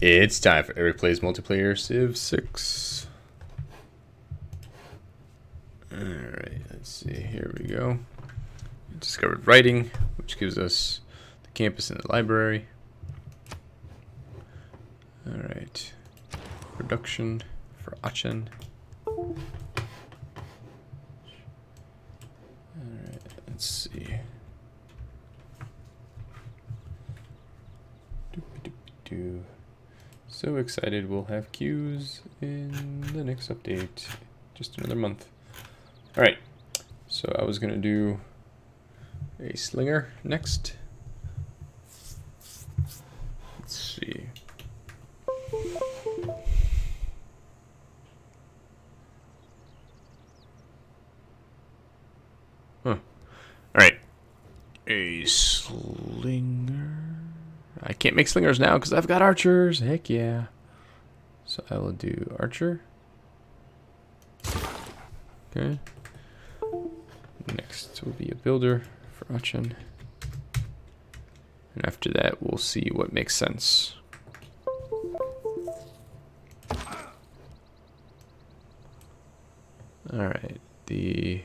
It's time for Eric Plays Multiplayer Civ 6. Alright, let's see. Here we go. We discovered writing, which gives us the campus and the library. Alright. Production for Aachen. Alright, let's see. Doop-a-doop-a-doo. So excited we'll have queues in the next update. Just another month. Alright, so I was gonna do a slinger next. Can't make slingers now because I've got archers. Heck yeah. So I will do archer. Okay. Next will be a builder for Aachen. And after that, we'll see what makes sense. Alright, the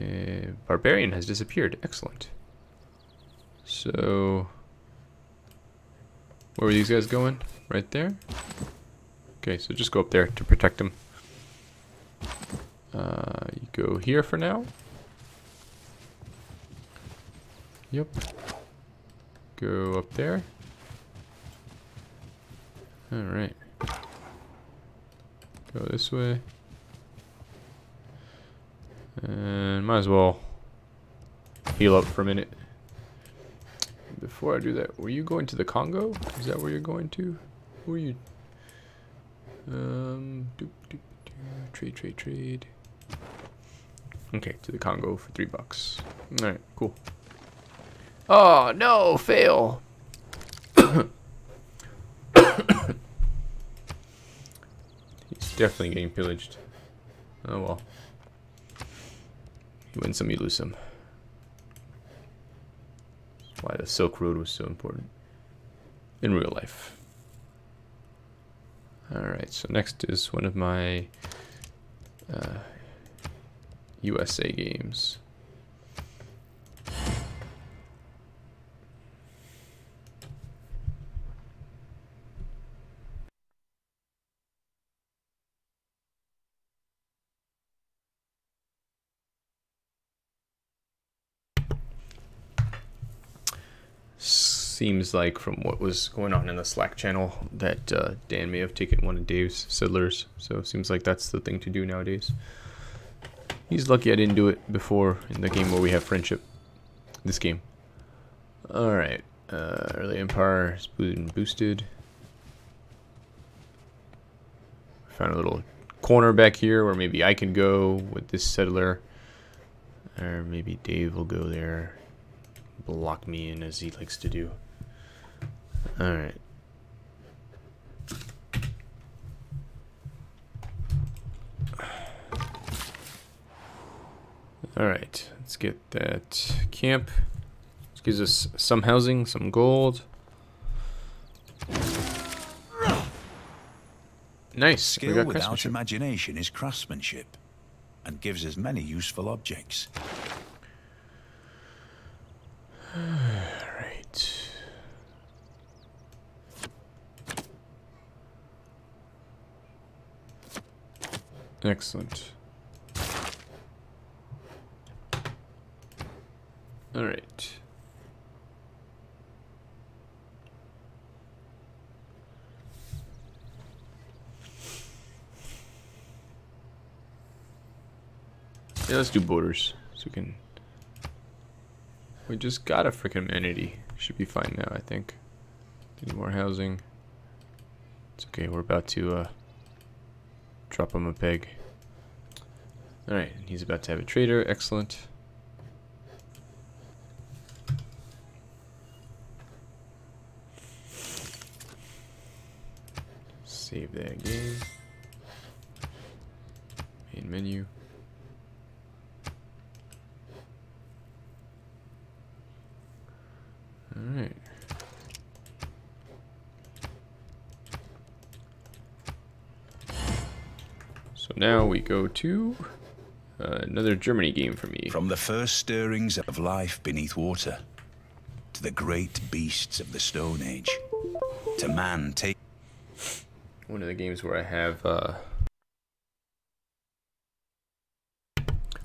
uh, barbarian has disappeared. Excellent. So, where were these guys going? Right there? Okay, so just go up there to protect them. Uh, you go here for now. Yep. Go up there. Alright. Go this way. And might as well heal up for a minute. Before I do that, were you going to the Congo? Is that where you're going to? Who are you? Um, doop, doop, doop, trade, trade, trade. Okay, to the Congo for three bucks. All right, cool. Oh no, fail. He's definitely getting pillaged. Oh well. You win some, you lose some. Why the Silk Road was so important in real life. Alright, so next is one of my uh, USA games. Seems like from what was going on in the Slack channel that uh, Dan may have taken one of Dave's settlers. So it seems like that's the thing to do nowadays. He's lucky I didn't do it before in the game where we have friendship. This game. Alright. Uh, early Empire is boosted. Found a little corner back here where maybe I can go with this settler. Or maybe Dave will go there. Block me in as he likes to do. Alright. Alright, let's get that camp. This gives us some housing, some gold. Nice. Skill without imagination is craftsmanship and gives us many useful objects. Alright. Excellent. All right. Yeah, let's do borders so we can. We just got a freaking amenity. Should be fine now, I think. Need more housing. It's okay. We're about to uh, drop him a peg. All right, he's about to have a trader. Excellent. Save that game. Main menu. Alright. Now we go to uh, another Germany game for me. From the first stirrings of life beneath water, to the great beasts of the Stone Age, to man take One of the games where I have uh,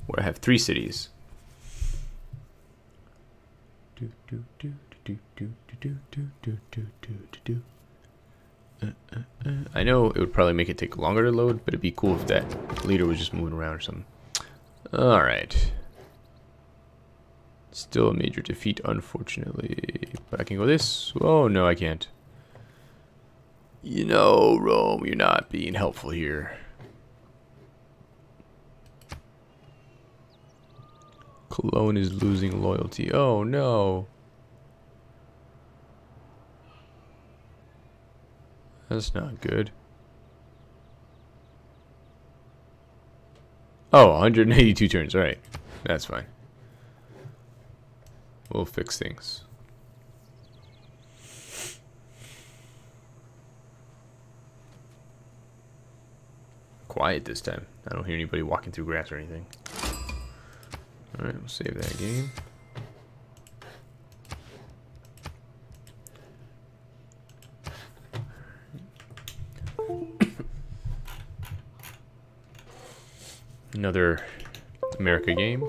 where I have three cities. Do, do, do, do, do, do, do, do, do, do, do, do. I know it would probably make it take longer to load, but it'd be cool if that leader was just moving around or something. Alright. Still a major defeat, unfortunately. But I can go this. Oh, no, I can't. You know, Rome, you're not being helpful here. Cologne is losing loyalty. Oh, no. That's not good. Oh, 182 turns. All right. That's fine. We'll fix things. Quiet this time. I don't hear anybody walking through grass or anything. Alright, we'll save that game. Another America game.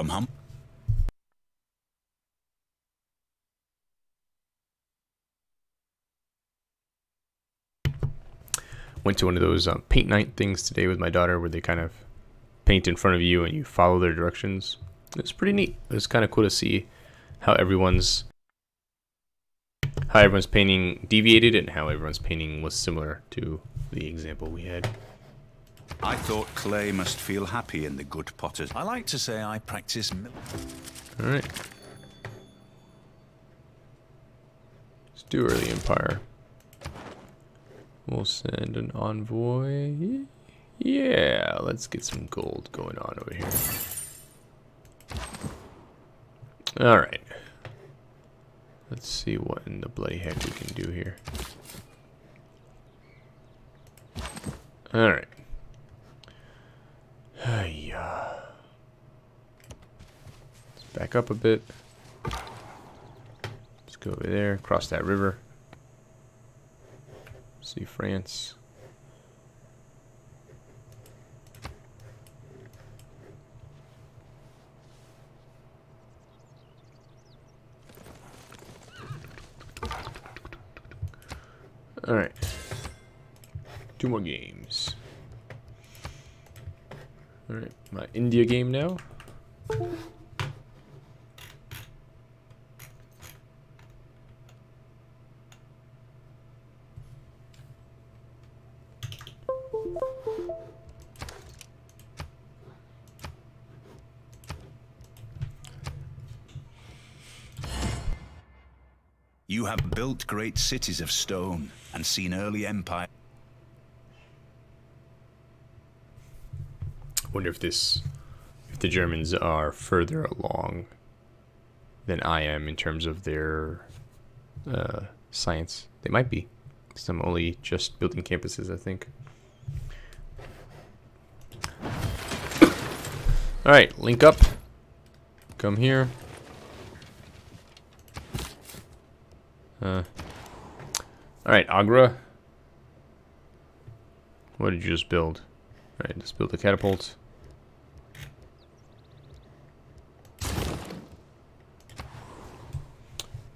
from hum. Went to one of those um, paint night things today with my daughter where they kind of paint in front of you and you follow their directions. It's pretty neat. It's kind of cool to see how everyone's how everyone's painting deviated and how everyone's painting was similar to the example we had. I thought clay must feel happy in the good potters. I like to say I practice mil- All right. Let's do early empire. We'll send an envoy. Yeah, let's get some gold going on over here. All right. Let's see what in the bloody heck we can do here. All right. Hiya. Let's back up a bit. Let's go over there, cross that river. See France. All right. Two more games. All right, my India game now. You have built great cities of stone and seen early empire. Wonder if this, if the Germans are further along than I am in terms of their uh, science. They might be, because I'm only just building campuses, I think. All right, link up. Come here. Uh. All right, Agra. What did you just build? All right, let's build a catapult.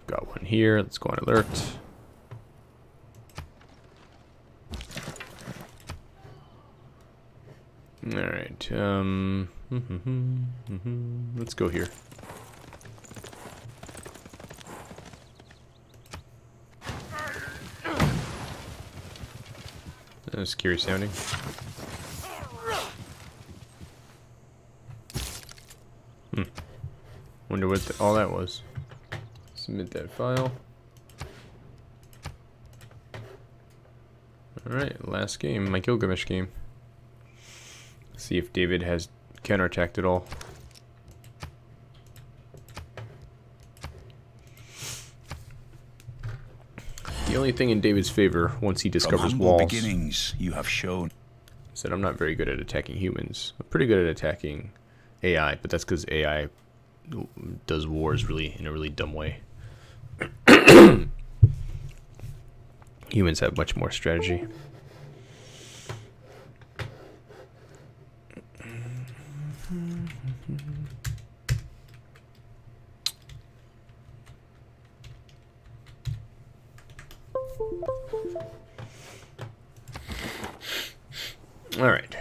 Got one here. Let's go on alert. All right. Um. Hmm, hmm, hmm, let's go here. That was scary sounding. Hmm. Wonder what the, all that was. Submit that file. Alright, last game, my Gilgamesh game. See if David has counterattacked at all. The only thing in David's favor once he From discovers humble walls. beginnings, you have shown Said I'm not very good at attacking humans. I'm pretty good at attacking AI, but that's because AI does wars really in a really dumb way. humans have much more strategy. All right.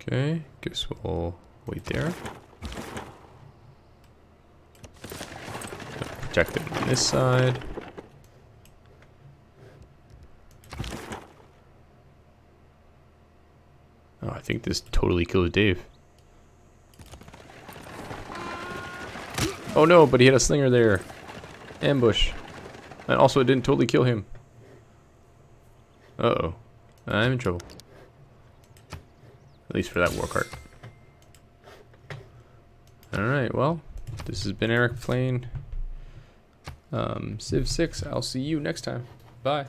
Okay, guess we'll wait there. Protect it on this side. Think this totally kills Dave. Oh no, but he had a slinger there. Ambush. And also it didn't totally kill him. Uh-oh. I'm in trouble. At least for that war cart. Alright, well, this has been Eric playing um, Civ 6. I'll see you next time. Bye.